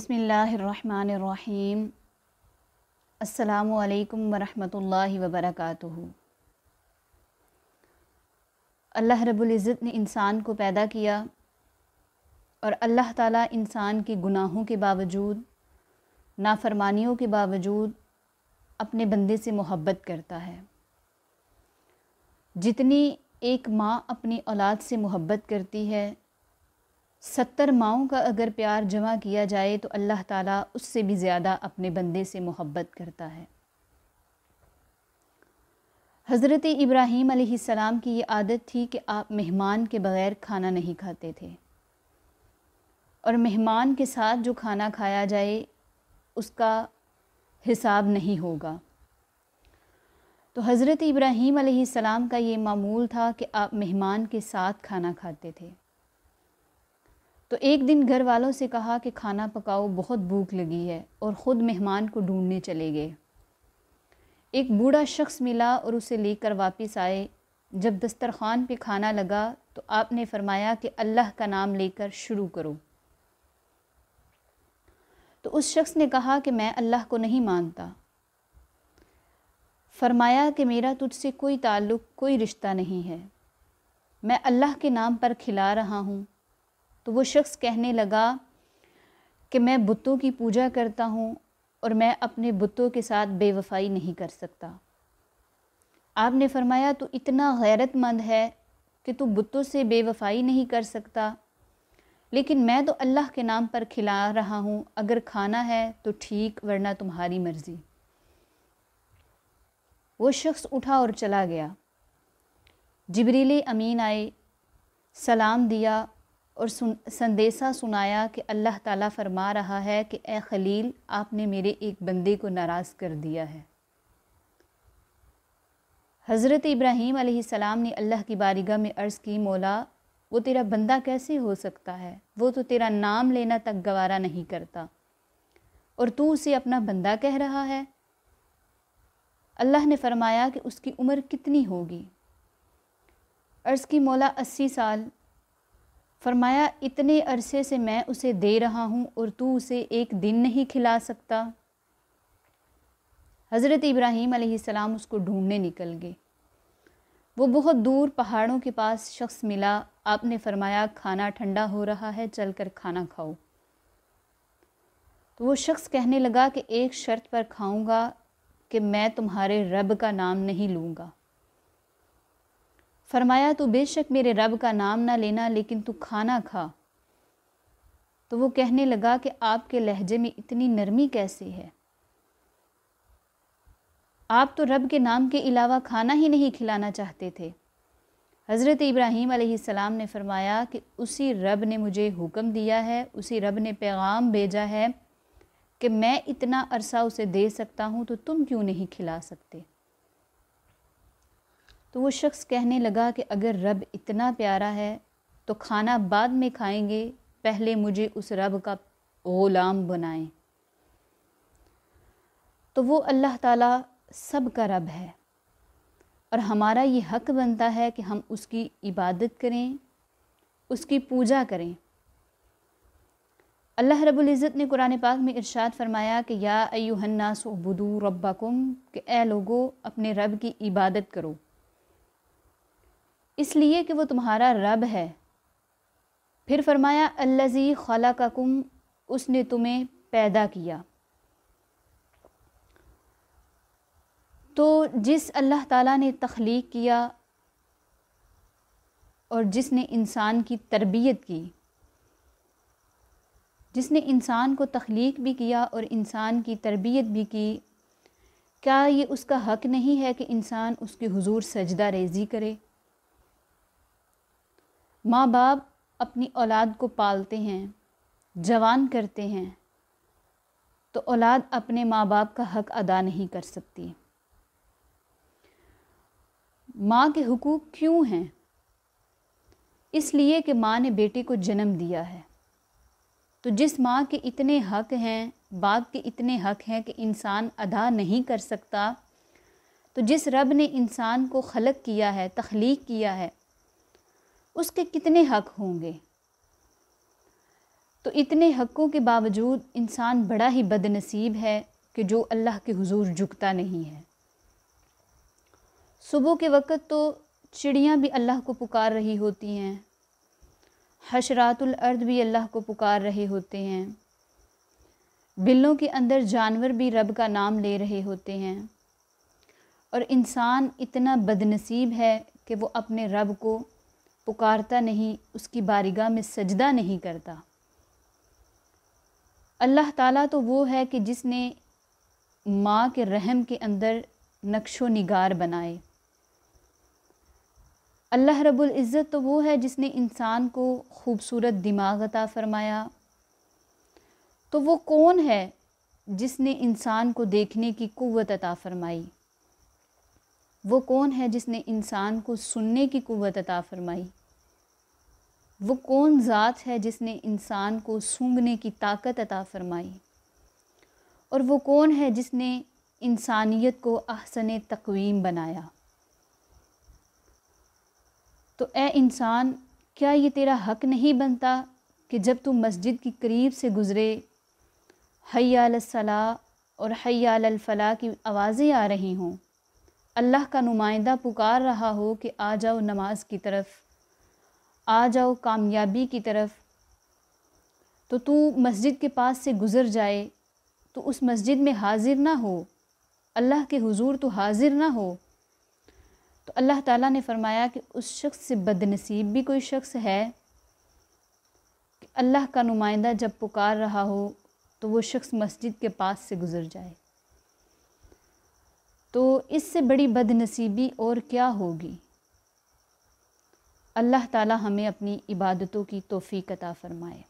बसमीम् अल्लाम वरहमतुल्लाहि वबरकातुहु। अल्लाह रब्बुल इज़्ज़त ने इंसान को पैदा किया और अल्लाह ताला इंसान के गुनाहों के बावजूद, नाफरमानियों के बावजूद अपने बंदे से मोहब्बत करता है। जितनी एक माँ अपनी औलाद से मोहब्बत करती है सत्तर माओं का अगर प्यार जमा किया जाए तो अल्लाह ताला उससे भी ज़्यादा अपने बंदे से मोहब्बत करता है। हज़रत इब्राहीम अलैहिस्सलाम की ये आदत थी कि आप मेहमान के बग़ैर खाना नहीं खाते थे। और मेहमान के साथ जो खाना खाया जाए, उसका हिसाब नहीं होगा। तो हज़रत इब्राहीम अलैहिस्सलाम का ये मामूल था कि आप मेहमान के साथ खाना खाते थे। तो एक दिन घर वालों से कहा कि खाना पकाओ, बहुत भूख लगी है और ख़ुद मेहमान को ढूँढने चले गए। एक बूढ़ा शख्स मिला और उसे लेकर वापस आए। जब दस्तरखान पे खाना लगा तो आपने फरमाया कि अल्लाह का नाम लेकर शुरू करो। तो उस शख्स ने कहा कि मैं अल्लाह को नहीं मानता। फरमाया कि मेरा तुझसे कोई ताल्लुक़, कोई रिश्ता नहीं है। मैं अल्लाह के नाम पर खिला रहा हूँ। तो वो शख्स कहने लगा कि मैं बुतों की पूजा करता हूँ और मैं अपने बुतों के साथ बेवफाई नहीं कर सकता। आपने फरमाया तो इतना गैरतमंद है कि तू बुतों से बेवफाई नहीं कर सकता। लेकिन मैं तो अल्लाह के नाम पर खिला रहा हूँ। अगर खाना है तो ठीक, वरना तुम्हारी मर्ज़ी। वो शख्स उठा और चला गया। जबरील अमीन आए, सलाम दिया और सुन, संदेशा सुनाया कि अल्लाह ताला फरमा रहा है कि ए खलील, आपने मेरे एक बंदे को नाराज़ कर दिया है। हज़रत इब्राहीम अलैहिस्सलाम ने अल्लाह की बारिगा में अर्ज़ की, मौला, वो तेरा बंदा कैसे हो सकता है? वो तो तेरा नाम लेना तक गवारा नहीं करता। और तू उसे अपना बंदा कह रहा है? अल्लाह ने फरमाया कि उसकी उम्र कितनी होगी? अर्ज़ की, मौला, अस्सी साल। फरमाया, इतने अरसे से मैं उसे दे रहा हूँ और तू उसे एक दिन नहीं खिला सकता। हज़रत इब्राहीम अलैहिस्सलाम उसको ढूँढने निकल गए। वो बहुत दूर पहाड़ों के पास शख्स मिला। आपने फरमाया, खाना ठंडा हो रहा है चल कर खाना खाओ। तो वो शख्स कहने लगा कि एक शर्त पर खाऊँगा कि मैं तुम्हारे रब का नाम नहीं लूँगा। फरमाया तो बेशक मेरे रब का नाम ना लेना, लेकिन तू खाना खा। तो वो कहने लगा कि आपके लहजे में इतनी नरमी कैसी है? आप तो रब के नाम के अलावा खाना ही नहीं खिलाना चाहते थे। हज़रत इब्राहीम अलैहिस्सलाम ने फरमाया कि उसी रब ने मुझे हुक्म दिया है, उसी रब ने पैगाम भेजा है कि मैं इतना अरसा उसे दे सकता हूँ तो तुम क्यों नहीं खिला सकते? तो वो शख्स कहने लगा कि अगर रब इतना प्यारा है तो खाना बाद में खाएँगे, पहले मुझे उस रब का ग़ुलाम बनाएँ। तो वो अल्लाह ताला सब का रब है। और हमारा ये हक बनता है कि हम उसकी इबादत करें, उसकी पूजा करें। अल्लाह रब्बुल इज़्ज़त ने कुरान पाक में इरशाद फरमाया कि, या अयुहन्नास उबुदू रब्बकुम कि, ए लोगो, अपने रब की इबादत करो। इसलिए कि वो तुम्हारा रब है। फिर फरमाया, अल्लज़ी खला कुम उसने तुम्हें पैदा किया। तो जिस अल्लाह ताला ने तख्लीक किया और जिसने इंसान की तरबियत की, जिसने इंसान को तख्लीक भी किया और इंसान की तरबियत भी की, क्या ये उसका हक नहीं है कि इंसान उसके हुजूर सजदा रेजी करे? माँ बाप अपनी औलाद को पालते हैं, जवान करते हैं तो औलाद अपने माँ बाप का हक अदा नहीं कर सकती। माँ के हुकूक क्यों हैं? इसलिए कि माँ ने बेटे को जन्म दिया है। तो जिस माँ के इतने हक हैं, बाप के इतने हक हैं कि इंसान अदा नहीं कर सकता तो जिस रब ने इंसान को खलक किया है, तख्लीक किया है उसके कितने हक होंगे? तो इतने हक़ों के बावजूद इंसान बड़ा ही बदनसीब है कि जो अल्लाह के हुजूर झुकता नहीं है। सुबह के वक़्त तो चिड़ियाँ भी अल्लाह को पुकार रही होती हैं। हशरातुल अर्द भी अल्लाह को पुकार रहे होते हैं। बिल्लों के अंदर जानवर भी रब का नाम ले रहे होते हैं। और इंसान इतना बदनसीब है कि वो अपने रब को पुकारता नहीं, उसकी बारिगाह में सजदा नहीं करता। अल्लाह ताला तो वो है कि जिसने माँ के रहम के अंदर नक्शो निगार बनाए। अल्लाह रब्बुल इज़्ज़त तो वो है जिसने इंसान को खूबसूरत दिमाग अता फ़रमाया। तो वो कौन है जिसने इंसान को देखने की कुव्वत अता फ़रमाई? वो कौन है जिसने इंसान को सुनने की कुव्वत अता फ़रमाई? वो कौन ज़ात है जिसने इंसान को सूंघने की ताकत अता फ़रमाई? और वो कौन है जिसने इंसानियत को अहसन तकवीम बनाया? तो ए इंसान, क्या ये तेरा हक नहीं बनता कि जब तू मस्जिद की करीब से गुज़रे हयालसला और हयालफला की आवाज़ें आ रही हों? अल्लाह का नुमाइंदा पुकार रहा हो कि आ जाओ नमाज़ की तरफ़। आ जाओ कामयाबी की तरफ़। तो तू मस्जिद के पास से गुज़र जाए तो उस मस्जिद में हाजिर ना हो। अल्लाह के हुजूर तो हाजिर ना हो। तो अल्लाह ताला ने फरमाया कि उस शख्स से बदनसीब भी कोई शख्स है कि अल्लाह का नुमाइंदा जब पुकार रहा हो तो वो शख्स मस्जिद के पास से गुज़र जाए। तो इससे बड़ी बदनसीबी और क्या होगी? अल्लाह ताला हमें अपनी इबादतों की तोफ़ी अता फ़रमाए।